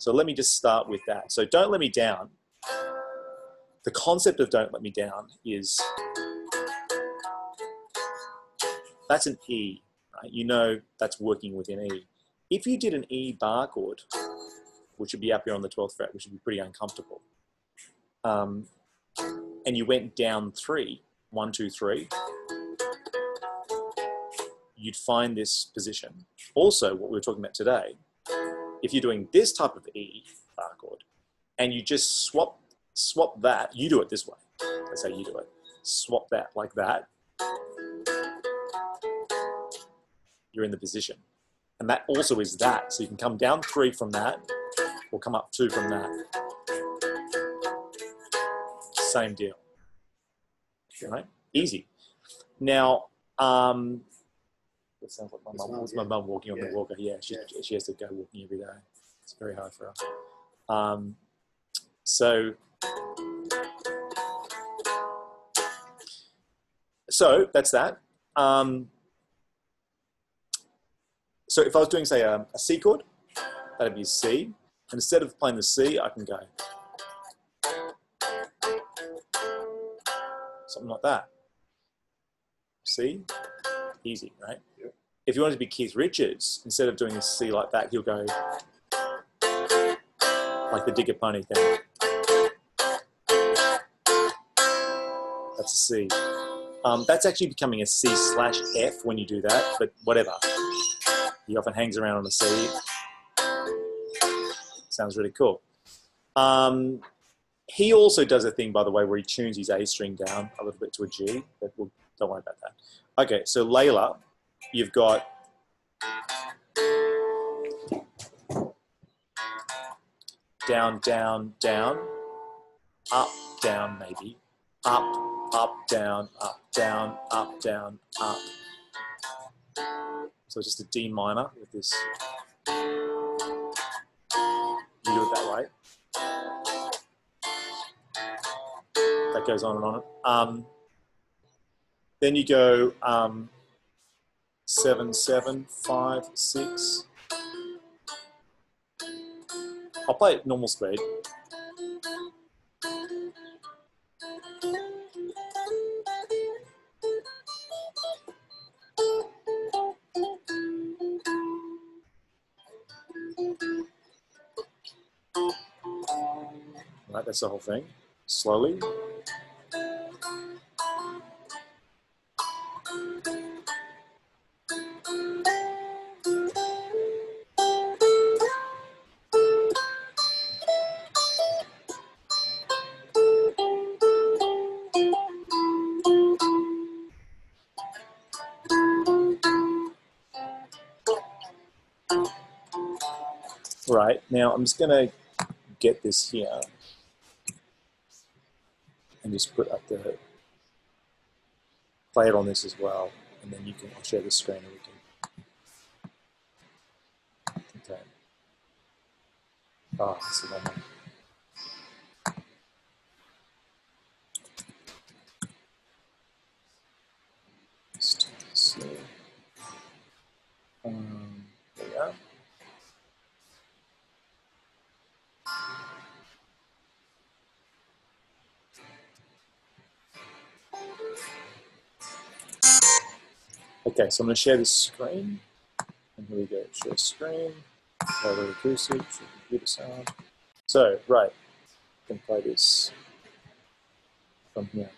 So let me just start with that. So don't let me down. The concept of don't let me down is that's an E, right? You know that's working within E. If you did an E bar chord, which would be up here on the 12th fret, which would be pretty uncomfortable, um, and you went down three, one, two, three, you'd find this position. Also, what we were talking about today, if you're doing this type of E chord, and you just swap swap that, you do it this way. That's how you do it. Swap that like that. You're in the position. And that also is that. So you can come down three from that, or come up two from that. Same deal. Right? Easy. Now, um, it sounds like my mum. It's my mum walking on Yeah. the walker. Yeah, she, Yeah. she has to go walking every day. It's very hard for her. Um, so, so that's that. Um, so if I was doing, say, a, a C chord, that'd be C. And instead of playing the C, I can go something like that. C, easy, right? If you wanted to be Keith Richards, instead of doing a C like that, you'll go like the Dig a Pony thing. That's a C. Um, that's actually becoming a C slash F when you do that, but whatever. He often hangs around on a C. Sounds really cool. Um, he also does a thing, by the way, where he tunes his A string down a little bit to a G, but we'll, don't worry about that. Okay, so Layla, you've got down, down, down, up, down, maybe, up, up, down, up, down, up, down, up. So just a D minor with this. You do it that way. That goes on and on. Um, then you go um, seven, seven, five, six. I'll play it normal speed. Right, that's the whole thing. Slowly. Right, now I'm just to get this here and just put up the play it on this as well, and then you can I'll share the screen and we can. Okay. Oh, this is one. Okay, so I'm going to share this screen. And here we go, share screen, the acoustic, computer sound. So, right, I can play this from here.